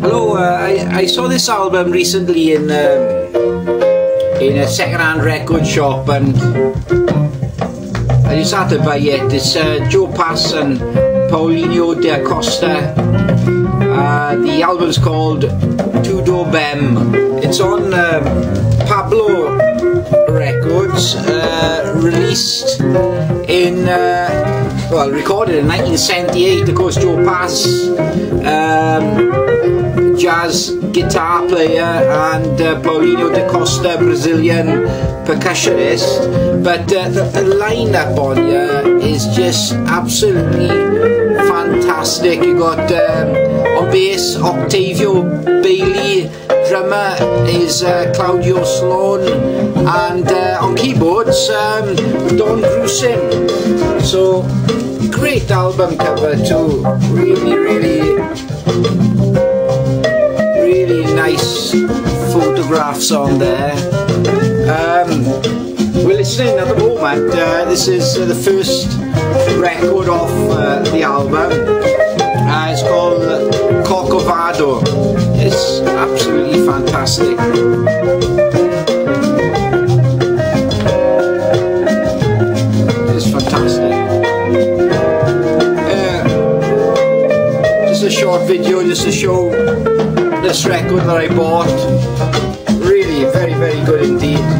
Hello, uh, I, I saw this album recently in um, in a second-hand record shop and I decided to buy it. It's uh, Joe Pass and Paulinho da Costa. Uh, the album's called Tudo Bem. It's on um, Pablo Records, uh, released in uh, well, recorded in 1978, of course, Joe Pass, um, jazz guitar player, and uh, Paulinho da Costa, Brazilian percussionist. But uh, the, the lineup on here is just absolutely fantastic. You got um, on bass Octavio Bailly, drummer is uh, Claudio Slon, and uh, on keyboards um, Don Grusin. So great album cover too. Really, really, really nice photographs on there. Um, we're listening at the moment. Uh, this is uh, the first record off uh, the album. Uh, it's called Corcovado. It's absolutely fantastic. Uh, a short video just to show this record that I bought. Really very very good indeed.